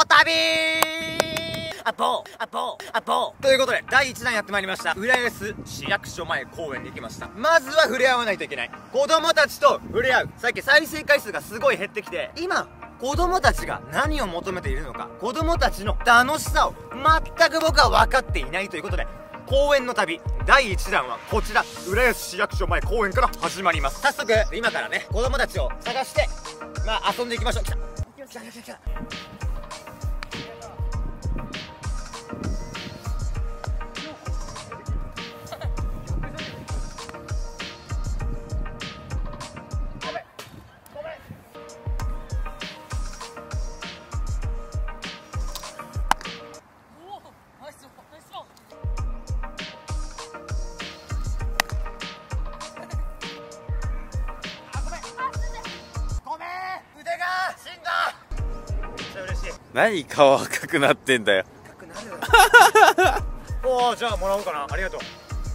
の旅あぼあぼあぼということで第1弾やってまいりました。浦安市役所前公園に行きました。まずは触れ合わないといけない。子供たちと触れ合う。さっき再生回数がすごい減ってきて今子供たちが何を求めているのか子供たちの楽しさを全く僕は分かっていないということで公園の旅第1弾はこちら。浦安市役所前公園から始まります。早速今からね子供たちを探してまあ遊んでいきましょう。来た。来た来た来た。ご何顔赤くなってんだよ。赤くなるおおじゃあもらおうかな。ありがとう。チ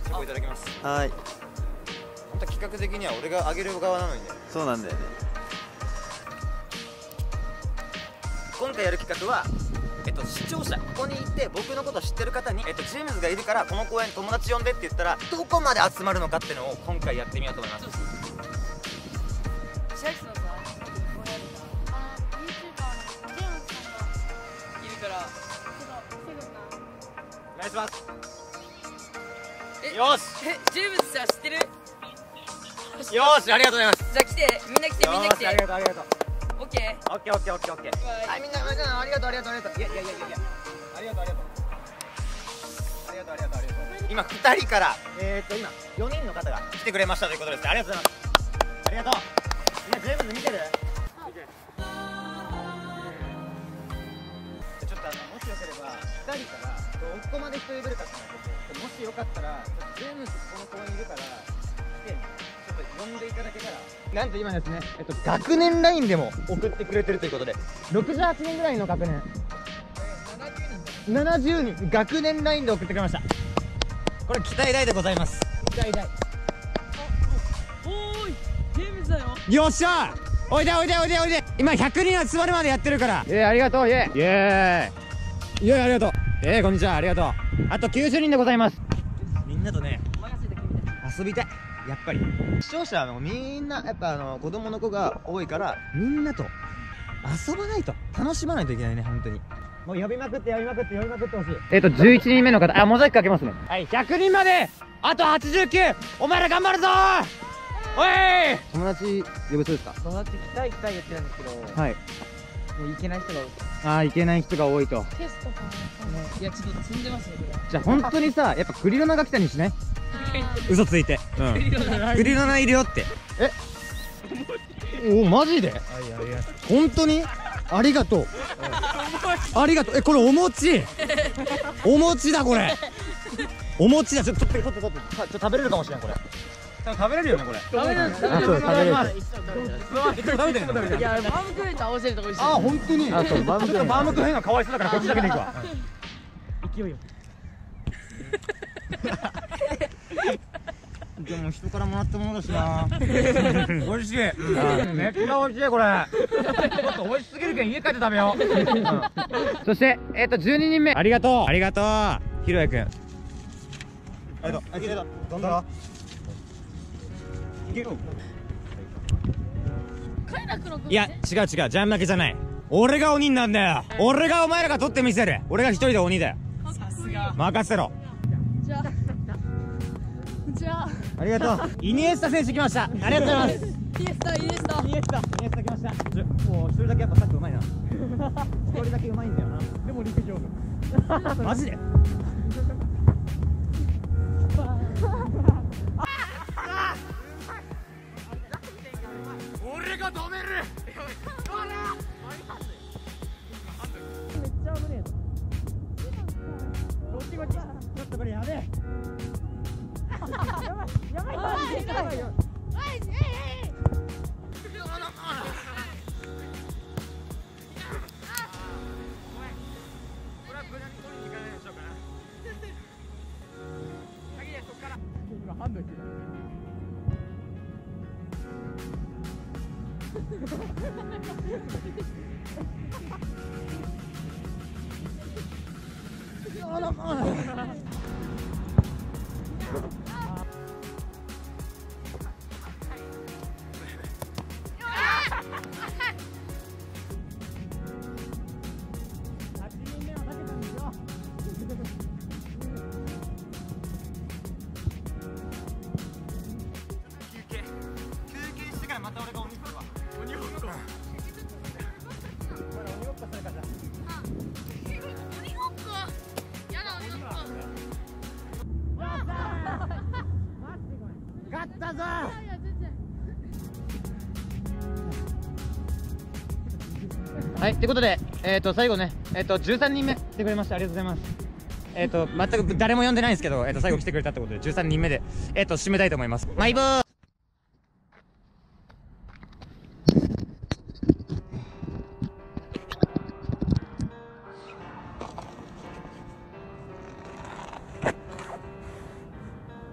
ョコいただきます。はい。本当企画的には俺があげる側なのにね。そうなんだよね。今回やる企画はえっと視聴者。ここにいて僕のこと知ってる方にえっとジェームズがいるからこの公園友達呼んでって言ったらどこまで集まるのかっていうのを今回やってみようと思います願いします。え、よし。え、ジェームズさん知ってる？よーしありがとうございます。じゃあ来て、みんな来て、みんな来て。あり。がとうありがとう。オッケオッケー。オッケーオッケーオッケー。ー。はいみんなみんなありがとうありがとうありがとう。いやいやいやいやいや。ありがとうありがとうありがとう。ありがとうありがとう今2人からえー、っと今4人の方が来てくれましたということです。ありがとうございます。ありがとう。みんなジェームズ見てる？どこまで人呼べるかっていうのをもしよかったらジェームズこの公園にいるから来てちょっと呼んでいただけたら。なんと今ですね、えっと、学年ラインでも送ってくれてるということで。68人ぐらいの学年。70人。学年ラインで送ってくれました。これ期待大でございます。期待大。おーい、ジェームズだよ。よっしゃおいでおいでおいでおいで。今100人集まるまでやってるから。イエーイありがとうイエーイ。イエーイイエーイありがとう。えー、こんにちは。ありがとう。あと90人でございます。みんなとね。遊びたい。やっぱり。視聴者はみんなやっぱあの子供の子が多いからみんなと遊ばないと楽しまないといけないね本当に。もう呼びまくって呼びまくって呼びまくってほしい。えっ、と11人目の方。あモザイクかけますね。はい100人まで。あと89お前ら頑張るぞ。おい。友達呼べそうですか？友達来たい来たい言ってるんですけど、はいもう行けない人が多くてああいけない人が多いと。テストか。な。いや、ちょっと積んでますね、これ。じゃあ本当にさやっぱクリロナが来たにしない？嘘ついて。うん。クリロナいるよって。え？おマジで？本当に？ありがとう。ありがとう。えこれお餅？お餅だこれ。お餅だ。ちょっと取って取って取ってちょっと食べれるかもしれんこれ食べれるよねこれ。食べれる食べれる。食べれる食べてるのいや、バームクーヘンと合わせるとこ一緒あ本当に？あそうバームクーヘン。バームクーヘンがかわいそうだからこっちだけでいくわ。勢いよでも人からもらったものだしな。美味しい。めっちゃ美味しいこれ。ちょっと美味しすぎるけん家帰って食べよう、そしてえっ、と12人目ありがとう。ありがとう。ひろやくん。ありがとう。ありがとう。どんだいける快楽のいや違う違う。ジャン負けじゃない。俺が鬼になんだよ。俺がお前らが取ってみせる。俺が一人で鬼だよ。さすが。任せろ。じゃあ。じゃあ。ありがとう。イニエスタ選手来ました。ありがとうございます。イエスタ、イエスタ。イニエスタイニエスタ来ました。もう一人だけやっぱサッカーうまいな。一人だけうまいんだよな。でも陸上部。マジで？俺が止めるめっちゃ危ねえこっちこっちちょっとこれやべえ。やばい、やばいよ。これは無駄に取りに行かないようにしようかな鍵でそっから今ハンドル切る Alak, alak. たぞいやいや全然はい、ってことで、えっ、と、最後ね、えっ、と、13人目来てくれました。ありがとうございます。えっ、と、全く誰も呼んでないんですけど、えっ、と、最後来てくれたってことで、13人目で、えっ、と、締めたいと思います。マイボー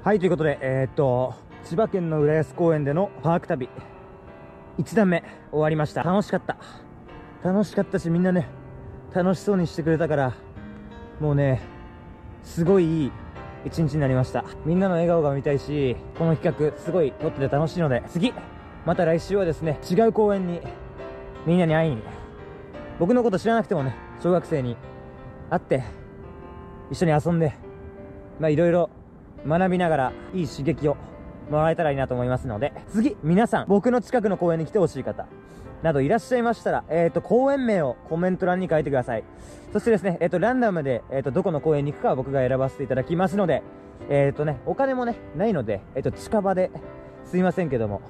はい、ということで、えっ、と、千葉県の浦安公園でのパーク旅、1段目終わりました。楽しかった。楽しかったし、みんなね、楽しそうにしてくれたから、もうね、すごいいい一日になりました。みんなの笑顔が見たいし、この企画、すごい撮ってて楽しいので、次、また来週はですね、違う公園に、みんなに会いに、僕のこと知らなくてもね、小学生に会って、一緒に遊んで、まあいろいろ学びながら、いい刺激をもらえたらいいなと思いますので、次、皆さん、僕の近くの公園に来てほしい方、などいらっしゃいましたら、えっ、と、公園名をコメント欄に書いてください。そしてですね、えっ、と、ランダムで、えっ、と、どこの公園に行くかは僕が選ばせていただきますので、えっ、とね、お金もね、ないので、えっ、と、近場で、すいませんけども、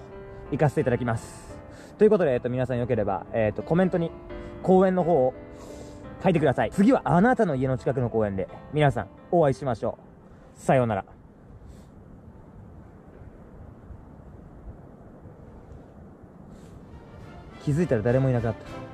行かせていただきます。ということで、えっ、と、皆さんよければ、えっ、と、コメントに、公園の方を書いてください。次はあなたの家の近くの公園で、皆さん、お会いしましょう。さようなら。気づいたら誰もいなかった。